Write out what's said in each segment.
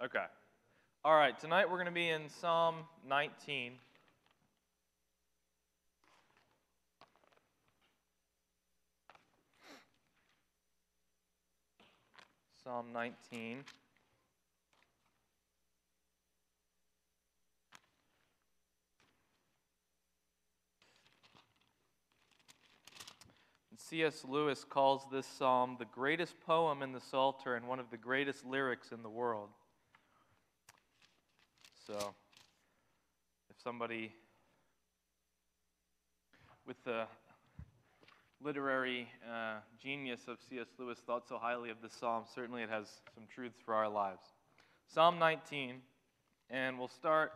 Okay. All right, tonight we're going to be in Psalm 19. Psalm 19. C.S. Lewis calls this psalm the greatest poem in the Psalter and one of the greatest lyrics in the world. So, if somebody with the literary uh, genius of C.S. Lewis thought so highly of this psalm, certainly it has some truths for our lives. Psalm 19, and we'll start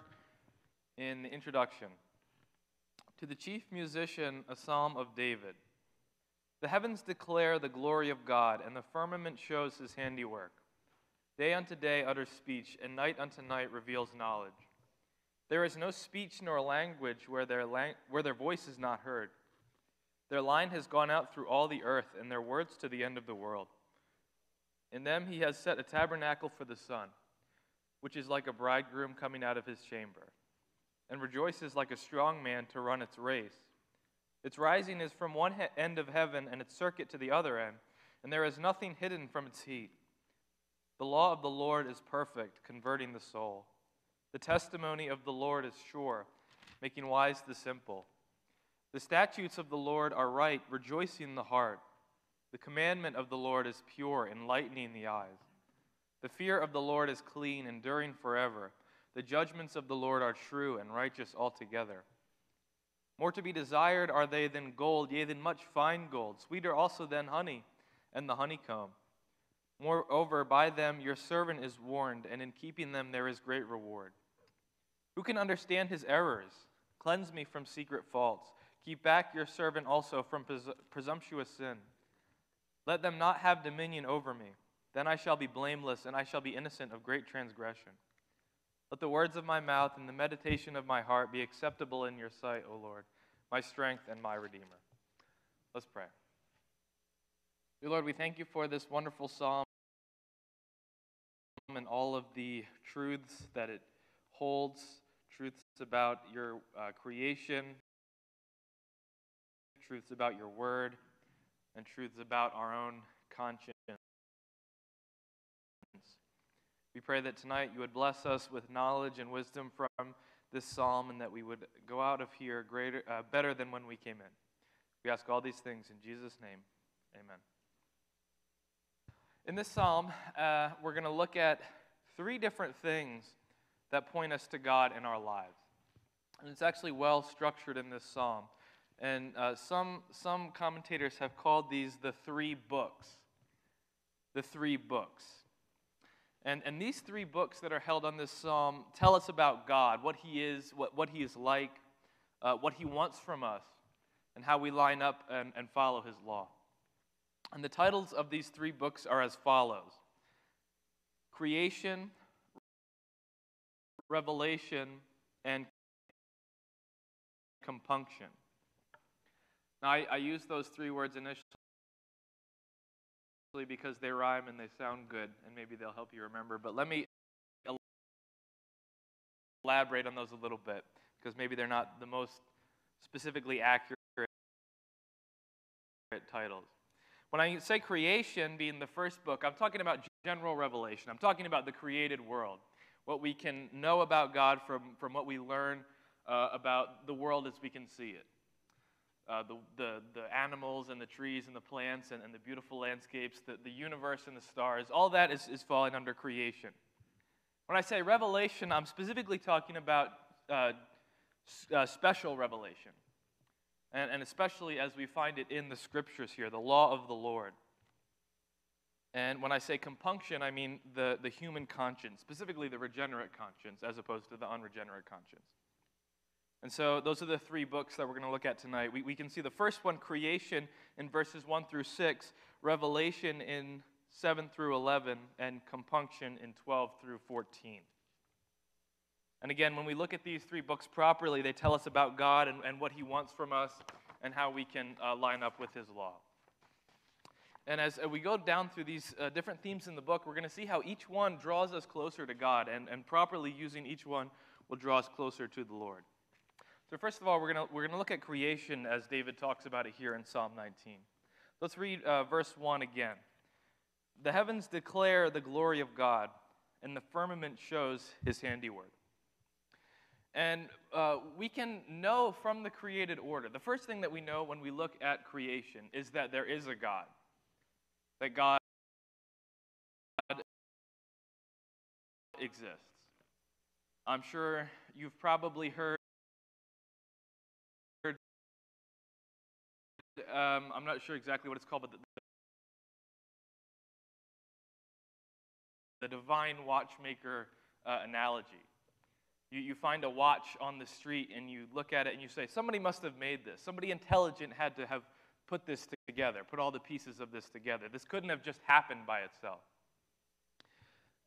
in the introduction. To the chief musician, a psalm of David. The heavens declare the glory of God, and the firmament shows his handiwork. Day unto day utters speech, and night unto night reveals knowledge. There is no speech nor language where their, lang- where their voice is not heard. Their line has gone out through all the earth, and their words to the end of the world. In them he has set a tabernacle for the sun, which is like a bridegroom coming out of his chamber, and rejoices like a strong man to run its race. Its rising is from one he- end of heaven, and its circuit to the other end, and there is nothing hidden from its heat. The law of the Lord is perfect, converting the soul. The testimony of the Lord is sure, making wise the simple. The statutes of the Lord are right, rejoicing the heart. The commandment of the Lord is pure, enlightening the eyes. The fear of the Lord is clean, enduring forever. The judgments of the Lord are true and righteous altogether. More to be desired are they than gold, yea, than much fine gold, sweeter also than honey and the honeycomb. Moreover, by them your servant is warned, and in keeping them there is great reward. Who can understand his errors? Cleanse me from secret faults. Keep back your servant also from pres- presumptuous sin. Let them not have dominion over me. Then I shall be blameless, and I shall be innocent of great transgression. Let the words of my mouth and the meditation of my heart be acceptable in your sight, O Lord, my strength and my Redeemer. Let's pray. Dear Lord, we thank you for this wonderful psalm and all of the truths that it holds truths about your uh, creation, truths about your word, and truths about our own conscience. We pray that tonight you would bless us with knowledge and wisdom from this psalm and that we would go out of here greater, uh, better than when we came in. We ask all these things in Jesus' name. Amen. In this psalm, uh, we're going to look at three different things that point us to God in our lives. And it's actually well structured in this psalm. And uh, some, some commentators have called these the three books. The three books. And, and these three books that are held on this psalm tell us about God, what He is, what, what He is like, uh, what He wants from us, and how we line up and, and follow His law. And the titles of these three books are as follows Creation, Revelation, and Compunction. Now, I, I use those three words initially because they rhyme and they sound good, and maybe they'll help you remember. But let me elaborate on those a little bit, because maybe they're not the most specifically accurate titles. When I say creation being the first book, I'm talking about general revelation. I'm talking about the created world, what we can know about God from, from what we learn uh, about the world as we can see it. Uh, the, the, the animals and the trees and the plants and, and the beautiful landscapes, the, the universe and the stars, all that is, is falling under creation. When I say revelation, I'm specifically talking about uh, uh, special revelation, and, and especially as we find it in the scriptures here, the law of the Lord. And when I say compunction, I mean the, the human conscience, specifically the regenerate conscience, as opposed to the unregenerate conscience. And so those are the three books that we're going to look at tonight. We, we can see the first one, creation, in verses 1 through 6, revelation in 7 through 11, and compunction in 12 through 14. And again, when we look at these three books properly, they tell us about God and, and what He wants from us and how we can uh, line up with His law. And as we go down through these uh, different themes in the book, we're going to see how each one draws us closer to God, and, and properly using each one will draw us closer to the Lord. So, first of all, we're going to we're to look at creation as David talks about it here in Psalm 19. Let's read uh, verse 1 again. The heavens declare the glory of God, and the firmament shows his handiwork. And uh, we can know from the created order, the first thing that we know when we look at creation is that there is a God. That God exists. I'm sure you've probably heard. Um, I'm not sure exactly what it's called, but the, the divine watchmaker uh, analogy. You, you find a watch on the street and you look at it and you say, somebody must have made this. Somebody intelligent had to have put this together, put all the pieces of this together. This couldn't have just happened by itself.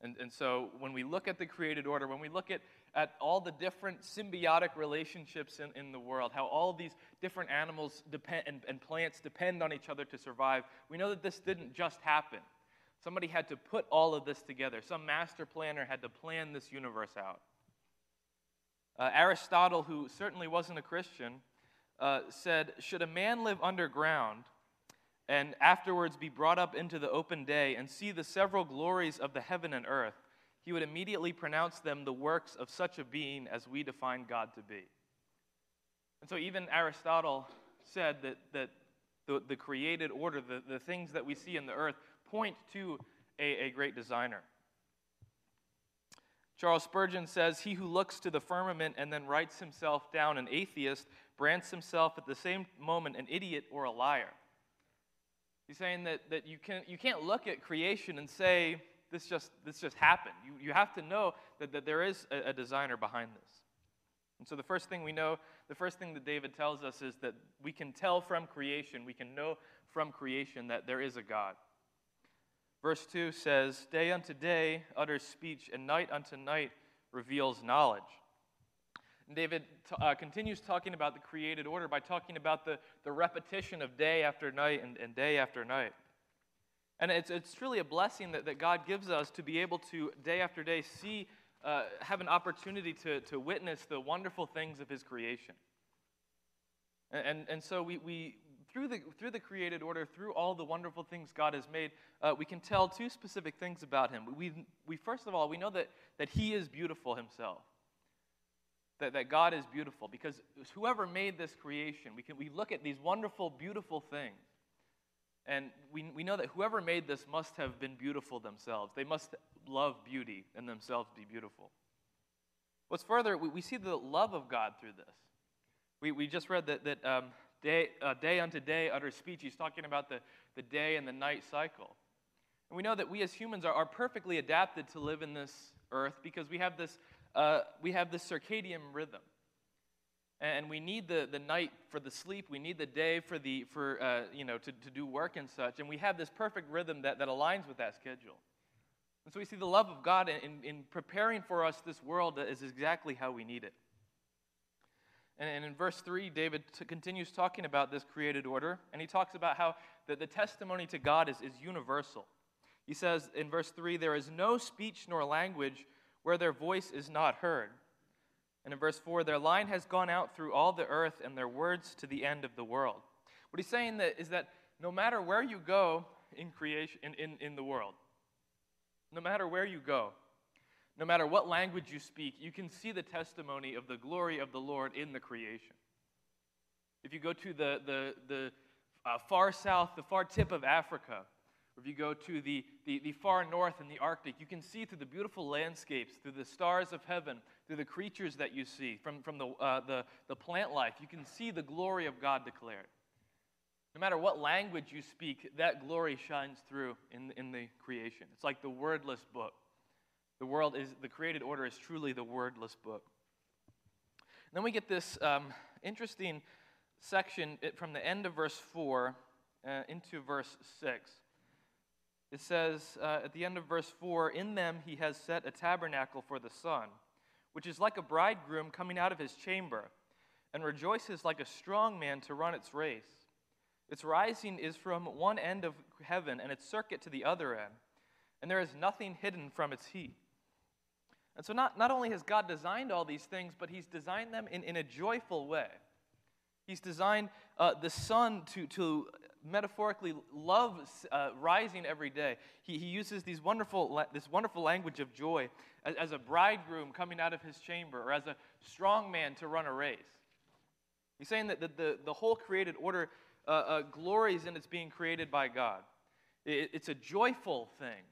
And, and so when we look at the created order, when we look at, at all the different symbiotic relationships in, in the world, how all these different animals depend, and, and plants depend on each other to survive, we know that this didn't just happen. Somebody had to put all of this together. Some master planner had to plan this universe out. Uh, Aristotle, who certainly wasn't a Christian, uh, said, Should a man live underground and afterwards be brought up into the open day and see the several glories of the heaven and earth, he would immediately pronounce them the works of such a being as we define God to be. And so even Aristotle said that, that the, the created order, the, the things that we see in the earth, point to a, a great designer. Charles Spurgeon says, He who looks to the firmament and then writes himself down an atheist brands himself at the same moment an idiot or a liar. He's saying that, that you, can, you can't look at creation and say, this just, this just happened. You, you have to know that, that there is a, a designer behind this. And so the first thing we know, the first thing that David tells us is that we can tell from creation, we can know from creation that there is a God. Verse 2 says, Day unto day utters speech, and night unto night reveals knowledge. And David t- uh, continues talking about the created order by talking about the, the repetition of day after night and, and day after night. And it's, it's truly a blessing that, that God gives us to be able to, day after day, see, uh, have an opportunity to, to witness the wonderful things of His creation. And, and, and so we, we, through the, through the created order, through all the wonderful things God has made, uh, we can tell two specific things about Him. We, we, first of all, we know that, that He is beautiful Himself that, that God is beautiful because whoever made this creation, we, can, we look at these wonderful, beautiful things. And we, we know that whoever made this must have been beautiful themselves. They must love beauty and themselves be beautiful. What's further, we, we see the love of God through this. We, we just read that, that um, day, uh, day unto day utter speech. He's talking about the, the day and the night cycle. And we know that we as humans are, are perfectly adapted to live in this earth because we have this uh, we have this circadian rhythm. And we need the, the night for the sleep. We need the day for, the, for uh, you know, to, to do work and such. And we have this perfect rhythm that, that aligns with that schedule. And so we see the love of God in, in preparing for us this world is exactly how we need it. And, in verse 3, David t- continues talking about this created order. And he talks about how the, the testimony to God is, is universal. He says in verse 3 there is no speech nor language where their voice is not heard. And in verse 4, their line has gone out through all the earth and their words to the end of the world. What he's saying that is that no matter where you go in creation in, in, in the world, no matter where you go, no matter what language you speak, you can see the testimony of the glory of the Lord in the creation. If you go to the, the, the uh, far south, the far tip of Africa, or if you go to the, the, the, far north in the Arctic, you can see through the beautiful landscapes, through the stars of heaven, through the creatures that you see, from, from the, uh, the, the plant life, you can see the glory of God declared. No matter what language you speak, that glory shines through in, in the creation. It's like the wordless book. The world is, the created order is truly the wordless book. Then we get this um, interesting section from the end of verse 4 uh, into verse 6. It says uh, at the end of verse 4 In them he has set a tabernacle for the sun, which is like a bridegroom coming out of his chamber, and rejoices like a strong man to run its race. Its rising is from one end of heaven and its circuit to the other end, and there is nothing hidden from its heat. And so, not, not only has God designed all these things, but He's designed them in, in a joyful way. He's designed uh, the sun to, to metaphorically love uh, rising every day. He, he uses these wonderful, this wonderful language of joy as, as a bridegroom coming out of his chamber or as a strong man to run a race. He's saying that the, the, the whole created order uh, uh, glories in its being created by God. It, it's a joyful thing.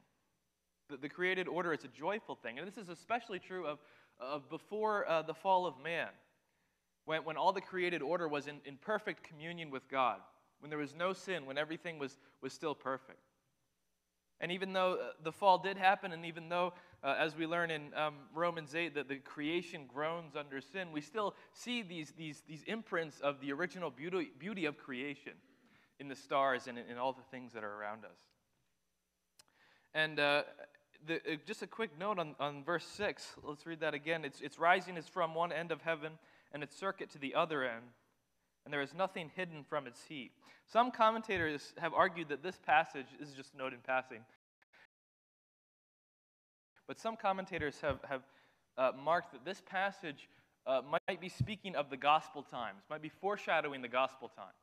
The, the, created order is a joyful thing. And this is especially true of, of before uh, the fall of man, when, when all the created order was in, in perfect communion with God, when there was no sin, when everything was, was still perfect. And even though uh, the fall did happen, and even though, uh, as we learn in um, Romans 8, that the creation groans under sin, we still see these, these, these imprints of the original beauty, beauty of creation in the stars and in, in all the things that are around us. And uh, the, uh, just a quick note on, on verse 6. Let's read that again. It's, its rising is from one end of heaven, and its circuit to the other end, and there is nothing hidden from its heat. Some commentators have argued that this passage is just a note in passing. But some commentators have, have uh, marked that this passage uh, might be speaking of the gospel times, might be foreshadowing the gospel times.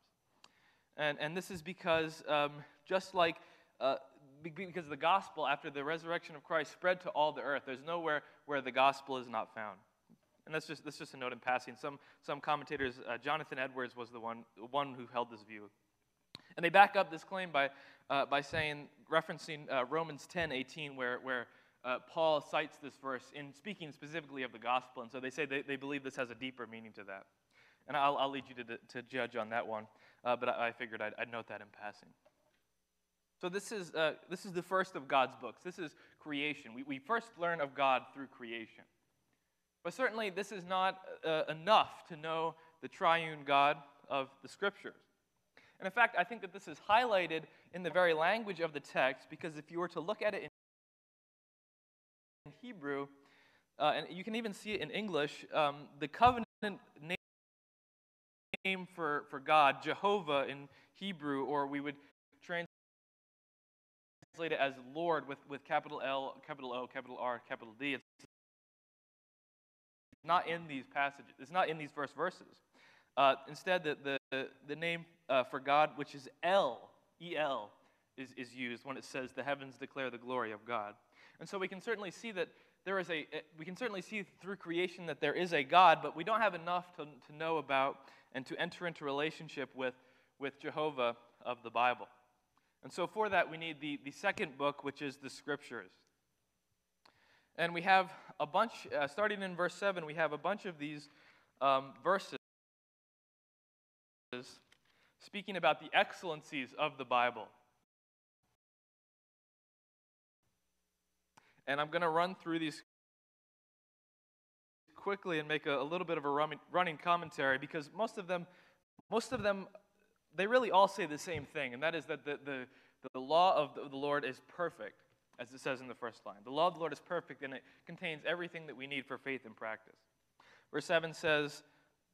And, and this is because, um, just like uh, because the gospel, after the resurrection of Christ, spread to all the earth, there's nowhere where the gospel is not found. And that's just, that's just a note in passing. Some, some commentators, uh, Jonathan Edwards was the one, one who held this view. And they back up this claim by, uh, by saying, referencing uh, Romans 10 18, where, where uh, Paul cites this verse in speaking specifically of the gospel. And so they say they, they believe this has a deeper meaning to that. And I'll, I'll lead you to, to judge on that one, uh, but I, I figured I'd, I'd, note that in passing. So this is, uh, this is the first of God's books. This is creation. We, we first learn of God through creation. But certainly, this is not uh, enough to know the triune God of the Scriptures. And in fact, I think that this is highlighted in the very language of the text because if you were to look at it in Hebrew, uh, and you can even see it in English, um, the covenant name for, for God, Jehovah in Hebrew, or we would it as Lord with, with capital L, capital O, capital R, capital D. It's not in these passages. It's not in these first verses. Uh, instead, the, the, the name uh, for God, which is El, E-L, is, is used when it says the heavens declare the glory of God. And so we can certainly see that there is a, we can certainly see through creation that there is a God, but we don't have enough to, to know about and to enter into relationship with, with Jehovah of the Bible. And so for that, we need the, the second book, which is the Scriptures. And we have a bunch, uh, starting in verse 7, we have a bunch of these um, verses speaking about the excellencies of the Bible. And I'm going to run through these quickly and make a, a little bit of a running commentary because most of them, most of them, they really all say the same thing, and that is that the, the, the law of the Lord is perfect as it says in the first line. The law of the Lord is perfect, and it contains everything that we need for faith and practice. Verse 7 says,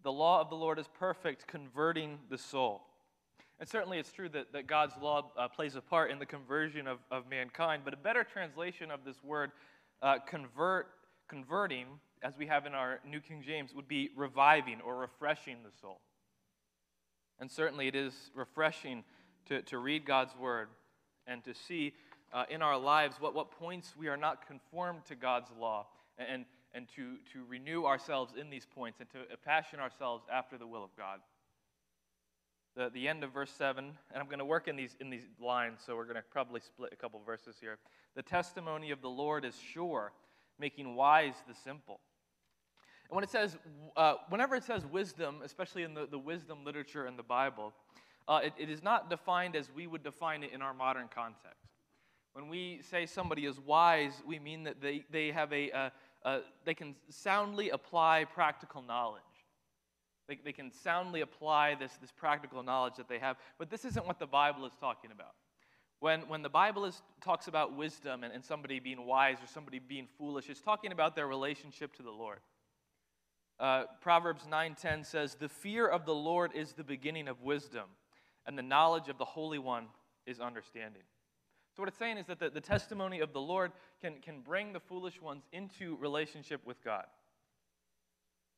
The law of the Lord is perfect, converting the soul. And certainly it's true that, that God's law uh, plays a part in the conversion of, of mankind, but a better translation of this word, uh, convert, converting, as we have in our New King James, would be reviving or refreshing the soul. And certainly it is refreshing to, to read God's word and to see uh, in our lives, what, what points we are not conformed to God's law, and, and to, to renew ourselves in these points and to passion ourselves after the will of God. The, the end of verse 7, and I'm going to work in these, in these lines, so we're going to probably split a couple verses here. The testimony of the Lord is sure, making wise the simple. And when it says, uh, whenever it says wisdom, especially in the, the wisdom literature in the Bible, uh, it, it is not defined as we would define it in our modern context. When we say somebody is wise, we mean that they, they have a, a, a they can soundly apply practical knowledge. They, they can soundly apply this, this practical knowledge that they have. But this isn't what the Bible is talking about. When, when the Bible is, talks about wisdom and, and somebody being wise or somebody being foolish, it's talking about their relationship to the Lord. Uh, Proverbs 9:10 says, "The fear of the Lord is the beginning of wisdom, and the knowledge of the Holy One is understanding. So, what it's saying is that the, the testimony of the Lord can, can bring the foolish ones into relationship with God.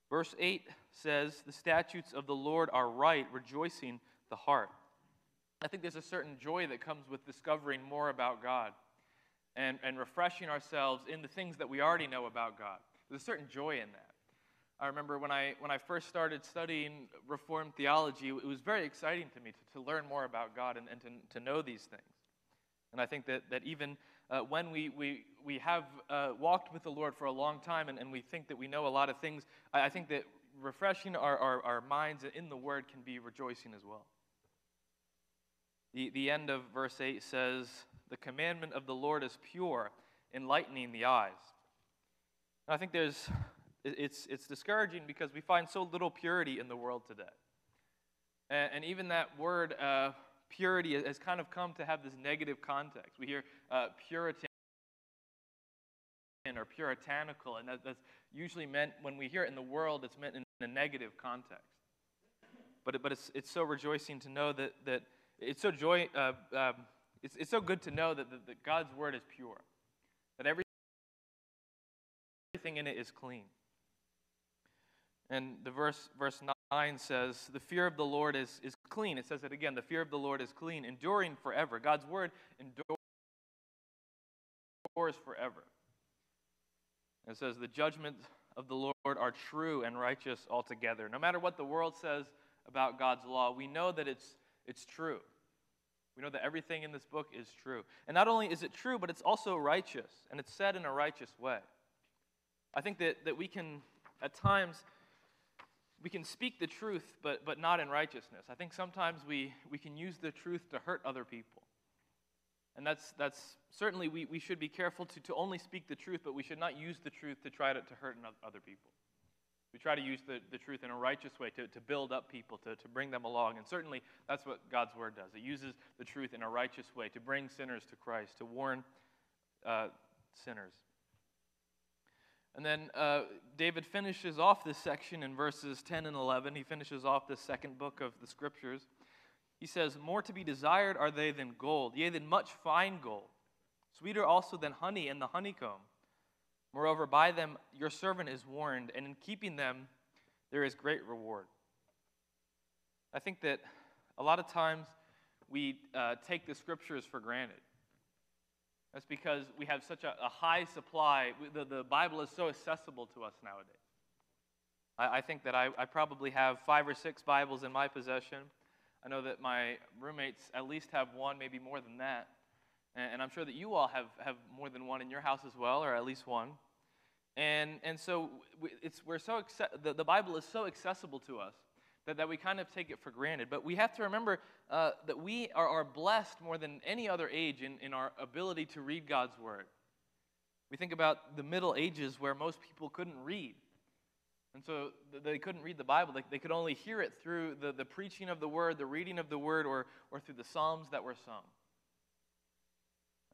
Verse 8 says, The statutes of the Lord are right, rejoicing the heart. I think there's a certain joy that comes with discovering more about God and, and refreshing ourselves in the things that we already know about God. There's a certain joy in that. I remember when I, when I first started studying Reformed theology, it was very exciting to me to, to learn more about God and, and to, to know these things. And I think that, that even uh, when we, we, we have uh, walked with the Lord for a long time and, and we think that we know a lot of things, I, I think that refreshing our, our, our minds in the Word can be rejoicing as well. The, the end of verse 8 says, The commandment of the Lord is pure, enlightening the eyes. I think there's, it's, it's discouraging because we find so little purity in the world today. And, and even that word, uh, purity, has kind of come to have this negative context. We hear uh, Puritan or puritanical, and that, that's usually meant, when we hear it in the world, it's meant in a negative context. But, but it's, it's so rejoicing to know that, that it's so joy, uh, um, it's, it's so good to know that, that, that God's word is pure, that everything in it is clean. And the verse, verse 9 says, The fear of the Lord is, is clean. It says it again, the fear of the Lord is clean, enduring forever. God's word endures forever. It says, The judgments of the Lord are true and righteous altogether. No matter what the world says about God's law, we know that it's, it's true. We know that everything in this book is true. And not only is it true, but it's also righteous, and it's said in a righteous way. I think that, that we can, at times, we can speak the truth, but, but not in righteousness. I think sometimes we, we can use the truth to hurt other people. And that's, that's certainly, we, we should be careful to, to only speak the truth, but we should not use the truth to try to, to hurt other people. We try to use the, the truth in a righteous way to, to build up people, to, to bring them along. And certainly that's what God's word does. It uses the truth in a righteous way to bring sinners to Christ, to warn uh, sinners. And then uh, David finishes off this section in verses 10 and 11. He finishes off the second book of the scriptures. He says, More to be desired are they than gold, yea, than much fine gold, sweeter also than honey and the honeycomb. Moreover, by them your servant is warned, and in keeping them there is great reward. I think that a lot of times we uh, take the scriptures for granted. That's because we have such a, a high supply. The, the Bible is so accessible to us nowadays. I, I think that I, I probably have five or six Bibles in my possession. I know that my roommates at least have one, maybe more than that. And, and I'm sure that you all have, have more than one in your house as well, or at least one. And, and so it's, we're so the, the Bible is so accessible to us that, that we kind of take it for granted. But we have to remember uh, that we are, are blessed more than any other age in, in our ability to read God's Word. We think about the Middle Ages where most people couldn't read. And so they couldn't read the Bible. They, they could only hear it through the, the preaching of the word, the reading of the word, or, or through the Psalms that were sung.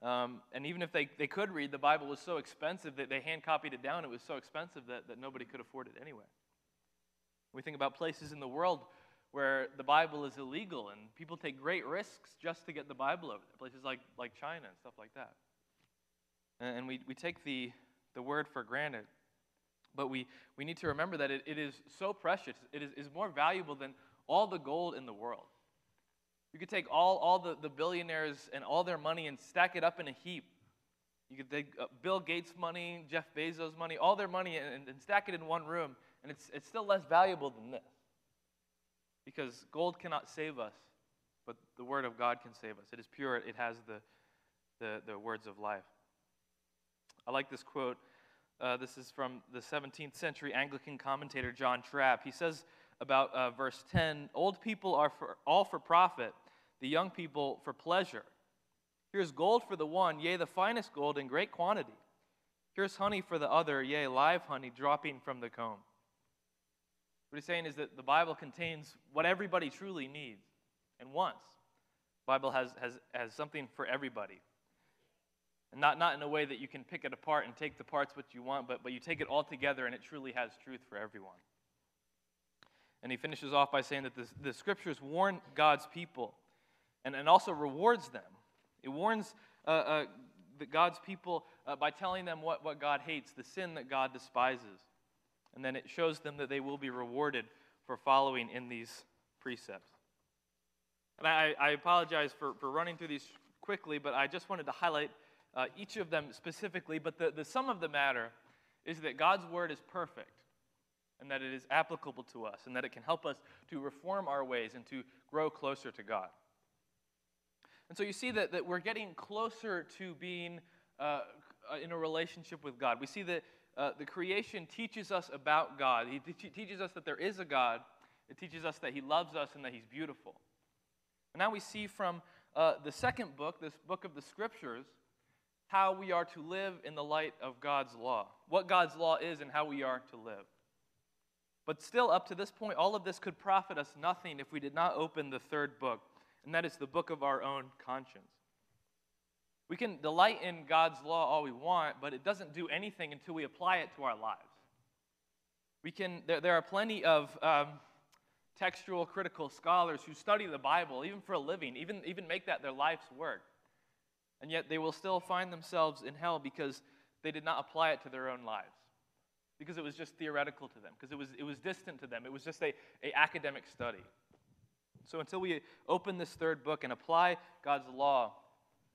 Um, and even if they, they could read, the Bible was so expensive that they hand copied it down. It was so expensive that, that nobody could afford it anyway. We think about places in the world where the Bible is illegal and people take great risks just to get the Bible over there, places like, like China and stuff like that. And, we, we take the, the word for granted. But we, we need to remember that it, it is so precious. It is, is more valuable than all the gold in the world. You could take all, all the, the billionaires and all their money and stack it up in a heap. You could take uh, Bill Gates' money, Jeff Bezos' money, all their money, and, and stack it in one room, and it's, it's still less valuable than this. Because gold cannot save us, but the Word of God can save us. It is pure, it has the, the, the words of life. I like this quote uh, this is from the 17th century Anglican commentator John Trapp. He says about uh, verse 10 Old people are for, all for profit, the young people for pleasure. Here's gold for the one, yea, the finest gold in great quantity. Here's honey for the other, yea, live honey dropping from the comb. What he's saying is that the Bible contains what everybody truly needs and wants. The Bible has, has, has something for everybody. And not, not in a way that you can pick it apart and take the parts what you want, but, but you take it all together and it truly has truth for everyone. And he finishes off by saying that the, the scriptures warn God's people and, and also rewards them. It warns uh, uh, the God's people uh, by telling them what, what God hates, the sin that God despises. And then it shows them that they will be rewarded for following in these precepts. And I, I apologize for, for running through these quickly, but I just wanted to highlight uh, each of them specifically. But the, the sum of the matter is that God's word is perfect and that it is applicable to us and that it can help us to reform our ways and to grow closer to God. And so you see that, that we're getting closer to being uh, in a relationship with God. We see that uh, the creation teaches us about God. He te- teaches us that there is a God. It teaches us that He loves us and that He's beautiful. And now we see from uh, the second book, this book of the Scriptures, how we are to live in the light of God's law, what God's law is, and how we are to live. But still, up to this point, all of this could profit us nothing if we did not open the third book, and that is the book of our own conscience. We can delight in God's law all we want, but it doesn't do anything until we apply it to our lives. We can, there, there are plenty of um, textual critical scholars who study the Bible, even for a living, even, even make that their life's work. And yet they will still find themselves in hell because they did not apply it to their own lives. Because it was just theoretical to them, because it was, it was distant to them. It was just a, a academic study. So until we open this third book and apply God's law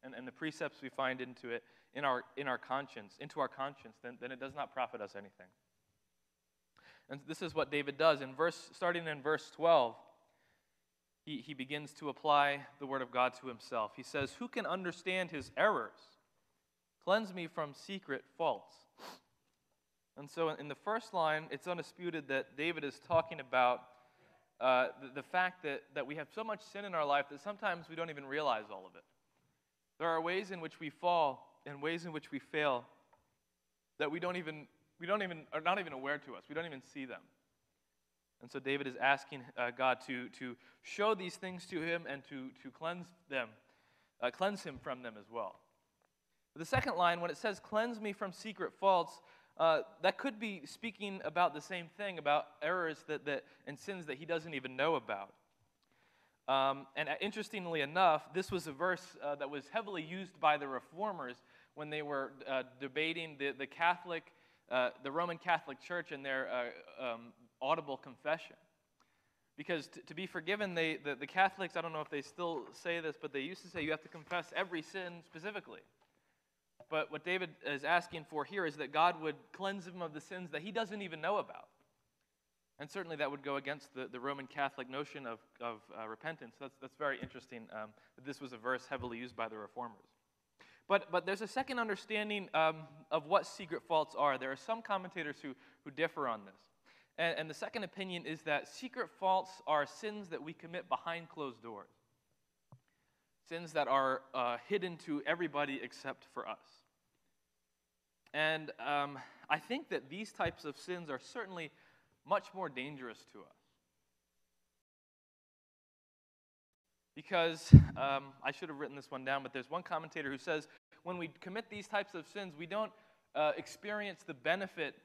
and, and the precepts we find into it in our, in our conscience, into our conscience, then, then it does not profit us anything. And this is what David does. In verse, starting in verse 12, he, he begins to apply the word of God to himself. He says, Who can understand his errors? Cleanse me from secret faults. And so in the first line, it's undisputed that David is talking about uh, the, the, fact that, that we have so much sin in our life that sometimes we don't even realize all of it. There are ways in which we fall and ways in which we fail that we don't even, we don't even are not even aware to us. We don't even see them. And so David is asking uh, God to, to show these things to him and to, to cleanse them, uh, cleanse him from them as well. But the second line, when it says, cleanse me from secret faults, uh, that could be speaking about the same thing, about errors that, that, and sins that he doesn't even know about. Um, and uh, interestingly enough, this was a verse uh, that was heavily used by the reformers when they were uh, debating the, the Catholic, uh, the Roman Catholic Church and their uh, um, audible confession. Because t- to be forgiven, they, the, the Catholics, I don't know if they still say this, but they used to say you have to confess every sin specifically. But what David is asking for here is that God would cleanse him of the sins that he doesn't even know about. And certainly that would go against the, the Roman Catholic notion of, of uh, repentance. That's, that's very interesting um, that this was a verse heavily used by the reformers. But, but there's a second understanding um, of what secret faults are. There are some commentators who, who differ on this. And, and the second opinion is that secret faults are sins that we commit behind closed doors, sins that are uh, hidden to everybody except for us. And um, I think that these types of sins are certainly much more dangerous to us. Because um, I should have written this one down, but there's one commentator who says when we commit these types of sins, we don't uh, experience the benefit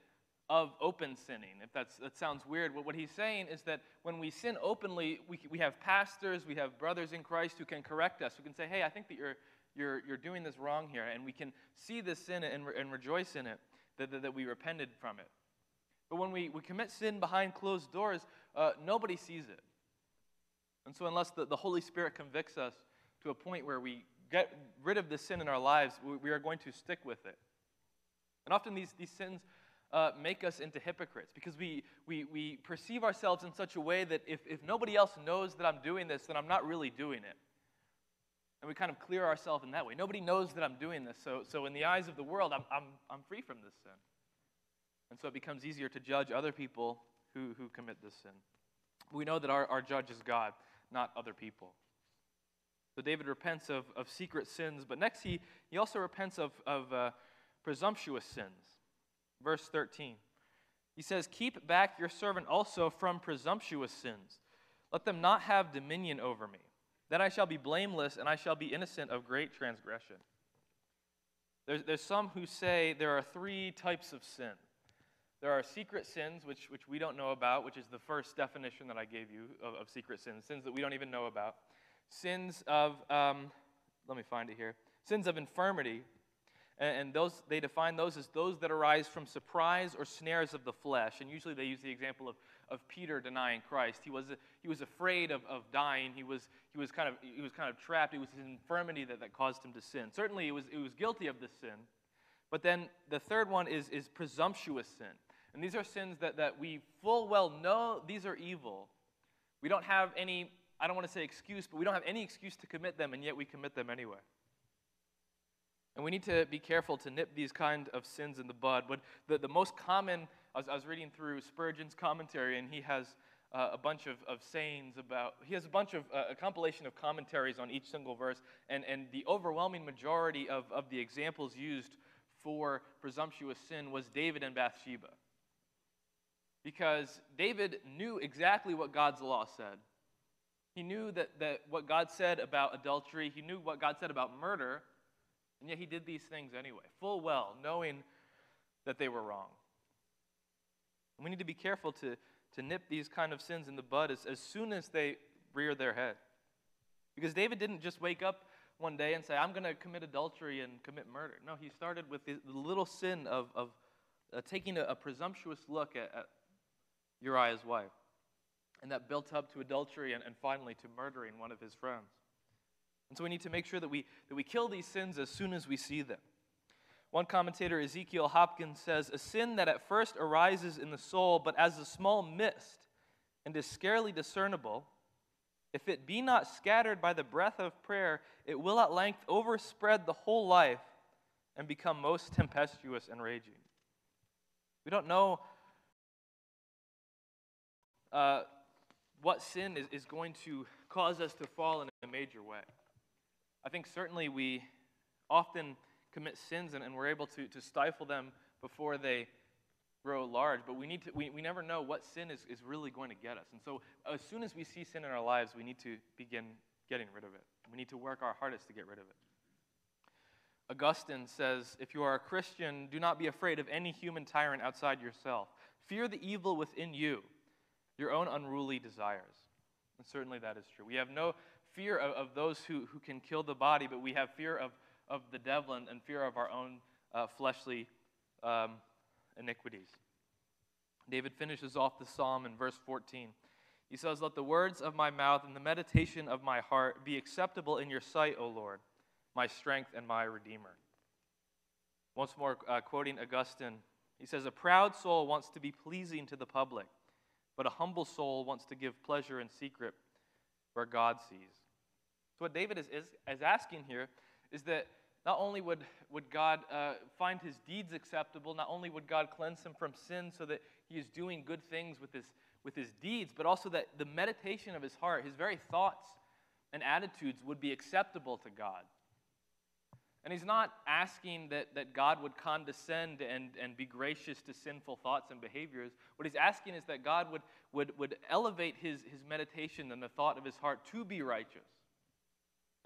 of open sinning. If that's, that sounds weird, but what he's saying is that when we sin openly, we, we have pastors, we have brothers in Christ who can correct us, who can say, hey, I think that you're, you're, you're doing this wrong here. And we can see this sin and, and rejoice in it, that, that, that we repented from it. But when we, we commit sin behind closed doors, uh, nobody sees it. And so, unless the, the Holy Spirit convicts us to a point where we get rid of the sin in our lives, we, we are going to stick with it. And often these, these sins uh, make us into hypocrites because we, we, we perceive ourselves in such a way that if, if nobody else knows that I'm doing this, then I'm not really doing it. And we kind of clear ourselves in that way. Nobody knows that I'm doing this. So, so in the eyes of the world, I'm, I'm, I'm free from this sin. And so it becomes easier to judge other people who, who commit this sin. We know that our, our judge is God, not other people. So David repents of, of secret sins, but next he, he also repents of, of uh, presumptuous sins. Verse 13. He says, Keep back your servant also from presumptuous sins. Let them not have dominion over me. Then I shall be blameless, and I shall be innocent of great transgression. There's, there's some who say there are three types of sin. There are secret sins, which, which we don't know about, which is the first definition that I gave you of, of secret sins, sins that we don't even know about. sins of, um, let me find it here, sins of infirmity. And, and those, they define those as those that arise from surprise or snares of the flesh. And usually they use the example of, of Peter denying Christ. He was, he was afraid of, of dying. He was, he, was kind of, he was kind of trapped. It was his infirmity that, that caused him to sin. Certainly, he was, he was guilty of this sin. But then the third one is, is presumptuous sin. And these are sins that, that we full well know these are evil. We don't have any, I don't want to say excuse, but we don't have any excuse to commit them, and yet we commit them anyway. And we need to be careful to nip these kind of sins in the bud. But the, the most common, I was, I was reading through Spurgeon's commentary, and he has uh, a bunch of, of sayings about, he has a bunch of, uh, a compilation of commentaries on each single verse, and, and the overwhelming majority of, of the examples used for presumptuous sin was David and Bathsheba. Because David knew exactly what God's law said. He knew that, that what God said about adultery, he knew what God said about murder, and yet he did these things anyway, full well, knowing that they were wrong. And we need to be careful to, to nip these kind of sins in the bud as, as soon as they rear their head. Because David didn't just wake up one day and say, I'm going to commit adultery and commit murder. No, he started with the little sin of, of uh, taking a, a, presumptuous look at, at, Uriah's wife. And that built up to adultery and, and finally to murdering one of his friends. And so we need to make sure that we, that we kill these sins as soon as we see them. One commentator, Ezekiel Hopkins, says A sin that at first arises in the soul, but as a small mist and is scarcely discernible, if it be not scattered by the breath of prayer, it will at length overspread the whole life and become most tempestuous and raging. We don't know uh, what sin is, is going to cause us to fall in a major way. I think certainly we often commit sins and, and we're able to, to stifle them before they grow large, but we, need to, we, we never know what sin is, is really going to get us. And so, as soon as we see sin in our lives, we need to begin getting rid of it. We need to work our hardest to get rid of it. Augustine says If you are a Christian, do not be afraid of any human tyrant outside yourself. Fear the evil within you, your own unruly desires. And certainly that is true. We have no fear of, of those who, who can kill the body, but we have fear of, of the devil and, and fear of our own uh, fleshly um, iniquities. David finishes off the psalm in verse 14. He says, Let the words of my mouth and the meditation of my heart be acceptable in your sight, O Lord, my strength and my redeemer. Once more, uh, quoting Augustine, he says, A proud soul wants to be pleasing to the public, but a humble soul wants to give pleasure in secret where God sees. So, what David is, is, is asking here is that not only would, would God uh, find his deeds acceptable, not only would God cleanse him from sin so that he is doing good things with his, with his deeds, but also that the meditation of his heart, his very thoughts and attitudes would be acceptable to God. And he's not asking that, that God would condescend and, and be gracious to sinful thoughts and behaviors. What he's asking is that God would, would, would elevate his, his meditation and the thought of his heart to be righteous.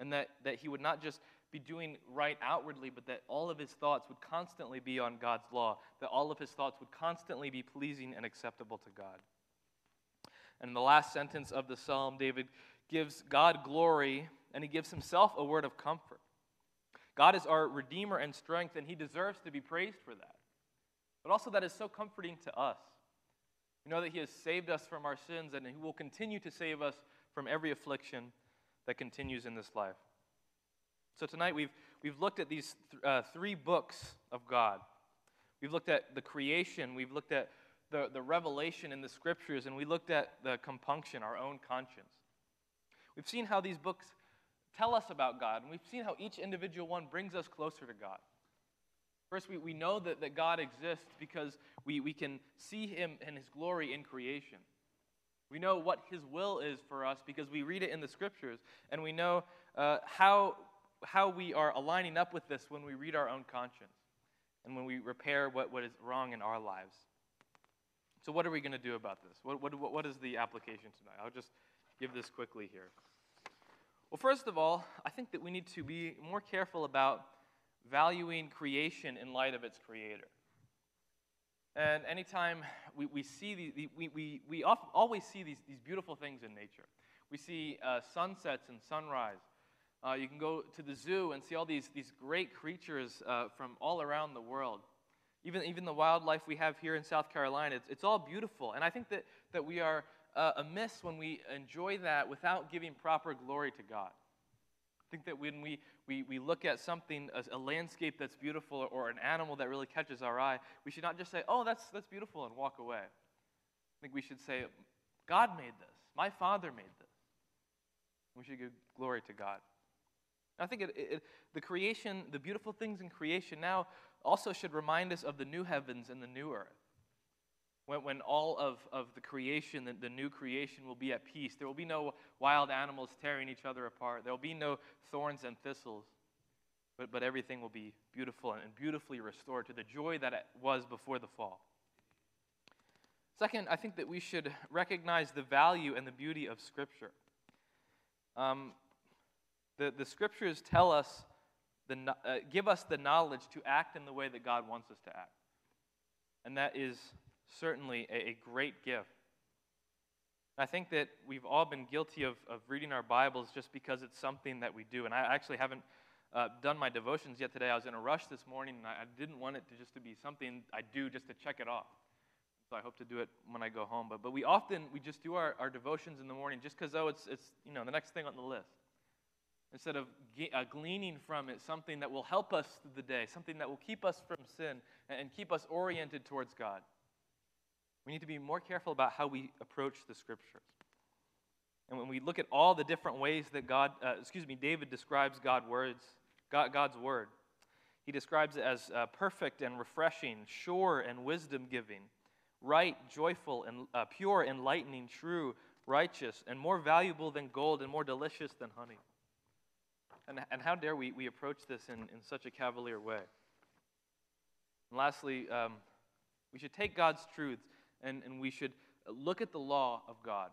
And that, that he would not just be doing right outwardly, but that all of his thoughts would constantly be on God's law, that all of his thoughts would constantly be pleasing and acceptable to God. And in the last sentence of the psalm, David gives God glory and he gives himself a word of comfort. God is our Redeemer and strength, and he deserves to be praised for that. But also, that is so comforting to us. We know that he has saved us from our sins, and he will continue to save us from every affliction that continues in this life. So tonight we've, we've looked at these th- uh, three books of God. We've looked at the creation, we've looked at the, the revelation in the scriptures, and we looked at the compunction, our own conscience. We've seen how these books tell us about God, and we've seen how each individual one brings us closer to God. First, we, we know that, that God exists because we, we can see Him and His glory in creation. We know what His will is for us because we read it in the scriptures, and we know uh, how how we are aligning up with this when we read our own conscience and when we repair what, what is wrong in our lives. So, what are we going to do about this? What, what, what is the application tonight? I'll just give this quickly here. Well, first of all, I think that we need to be more careful about valuing creation in light of its creator. And anytime we, we see these, we, we, we always see these, these beautiful things in nature, We see uh, sunsets and sunrise. Uh, you can go to the zoo and see all these, these great creatures uh, from all around the world. Even, even the wildlife we have here in South Carolina, it's, it's all beautiful. And I think that, that we are uh, amiss when we enjoy that without giving proper glory to God. I think that when we, we, we look at something, a, a landscape that's beautiful or an animal that really catches our eye, we should not just say, oh, that's, that's beautiful, and walk away. I think we should say, God made this. My Father made this. We should give glory to God. I think it, it, the creation, the beautiful things in creation now also should remind us of the new heavens and the new earth. When, when all of, of the creation, the, the new creation, will be at peace. There will be no wild animals tearing each other apart. There will be no thorns and thistles. But, but everything will be beautiful and beautifully restored to the joy that it was before the fall. Second, I think that we should recognize the value and the beauty of Scripture. Um, the, the Scriptures tell us, the, uh, give us the knowledge to act in the way that God wants us to act. And that is certainly a, a great gift. I think that we've all been guilty of, of reading our Bibles just because it's something that we do. And I actually haven't uh, done my devotions yet today. I was in a rush this morning, and I, I didn't want it to just to be something I do just to check it off. So I hope to do it when I go home. But, but we often, we just do our, our devotions in the morning just because, oh, it's, it's, you know, the next thing on the list. Instead of ge- uh, gleaning from it something that will help us through the day, something that will keep us from sin and, and keep us oriented towards God. We need to be more careful about how we approach the scriptures. And when we look at all the different ways that God, uh, excuse me, David describes God words, God, God's word, he describes it as uh, perfect and refreshing, sure and wisdom giving right, joyful, and uh, pure, enlightening, true, righteous, and more valuable than gold and more delicious than honey. And, and how dare we, we approach this in, in such a cavalier way? And lastly, um, we should take God's truths and, and we should look at the law of God.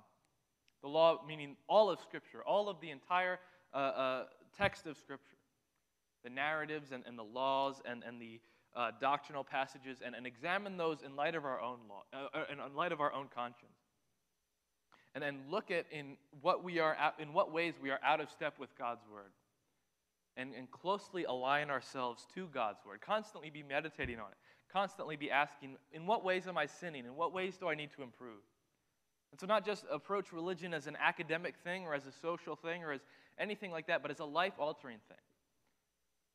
The law meaning all of Scripture, all of the entire uh, uh, text of Scripture, the narratives and, and the laws and, and the uh, doctrinal passages and, and examine those in light of our own law, uh, uh in light of our own conscience. And then look at in what we are out, in what ways we are out of step with God's word. And, and closely align ourselves to God's word. Constantly be meditating on it. Constantly be asking, in what ways am I sinning? In what ways do I need to improve? And so, not just approach religion as an academic thing or as a social thing or as anything like that, but as a life altering thing.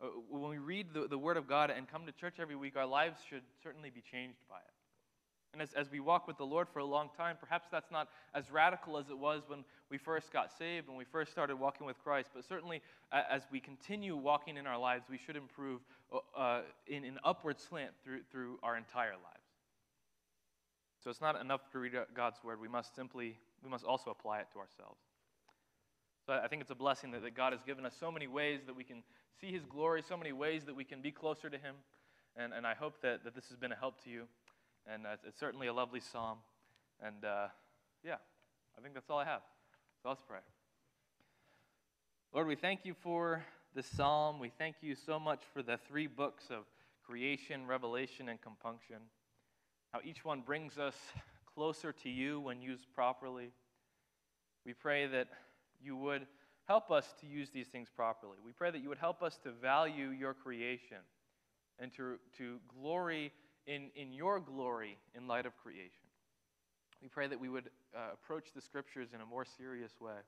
Uh, when we read the, the Word of God and come to church every week, our lives should certainly be changed by it. And as, as we walk with the Lord for a long time, perhaps that's not as radical as it was when we first got saved, when we first started walking with Christ, but certainly uh, as we continue walking in our lives, we should improve uh, uh, in an upward slant through, through our entire lives. So it's not enough to read God's Word. We must simply, we must also apply it to ourselves. So I think it's a blessing that, that God has given us so many ways that we can see His glory, so many ways that we can be closer to Him. And, and I hope that, that this has been a help to you. And uh, it's certainly a lovely psalm. And uh, yeah, I think that's all I have. So let's pray. Lord, we thank you for this psalm. We thank you so much for the three books of creation, revelation, and compunction. How each one brings us closer to you when used properly. We pray that you would help us to use these things properly. We pray that you would help us to value your creation and to, to glory in, in your glory in light of creation. We pray that we would uh, approach the scriptures in a more serious way.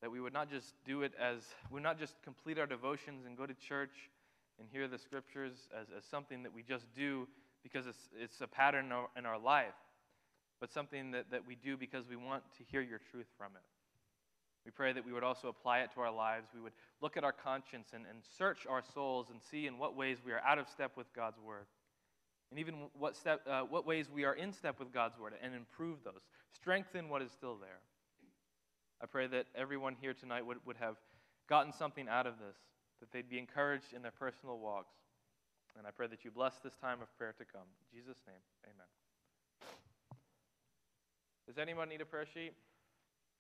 That we would not just do it as, we would not just complete our devotions and go to church and hear the scriptures as, as something that we just do because it's, it's a pattern in our, in our life, but something that, that we do because we want to hear your truth from it. We pray that we would also apply it to our lives. We would look at our conscience and, and search our souls and see in what ways we are out of step with God's word. And even what, step, uh, what ways we are in step with God's word and improve those. Strengthen what is still there. I pray that everyone here tonight would, would have gotten something out of this, that they'd be encouraged in their personal walks. And I pray that you bless this time of prayer to come. In Jesus' name, amen. Does anyone need a prayer sheet?